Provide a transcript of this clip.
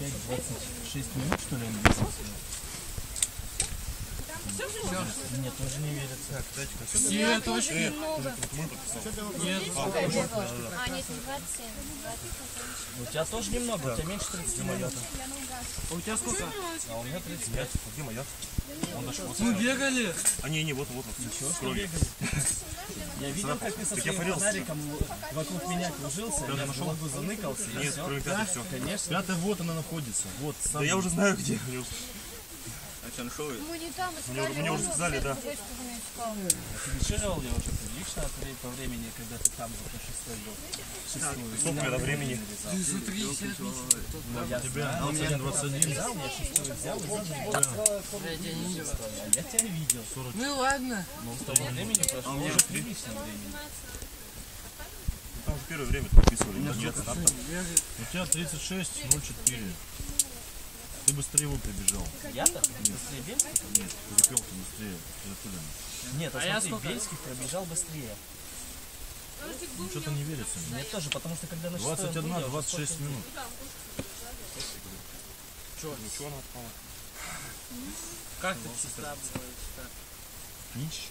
25-26 минут, что ли, он весился. Мне тоже не верится. Я тоже немного. Нет. А, А, нет, не 27. 20 У тебя тоже немного, у тебя меньше 30 минут. А у тебя сколько? А у меня 35. Где моя? Он дошел. Вот Мы бегали. А не, не, вот, вот, вот. Ничего, крови. Я видел, как ты со Так своим фонариком вокруг меня кружился, я нашел? в заныкался. и Нет, кроме пятой все. Конечно. Пятая вот она находится. Вот, Да сам. я уже знаю где. Мне уже- Мы не там Мне, искали. мне уже он сказали, да. Финишировал я уже прилично по времени, когда ты там за шестой был. Шестую. Сколько это времени? Ты смотри. Ну, я Тебя знаю, у меня я 21. взял, я шестую взял и забыл. Я тебя видел. А я тебя видел. Ну ладно. Ну, с того времени прошло уже прилично времени. Там же первое время подписывали. У тебя 36, 04. Ты быстрее его прибежал. Я-то? Быстрее Бельских? Нет, перепел ты быстрее. Ты? Нет, а А я смотри? Бельских пробежал быстрее. Что-то не верится мне. Мне тоже, потому что когда на шестом был, я 21, уже 26 сколько- минут. Ничего она отпала. Как ты чисто Нич.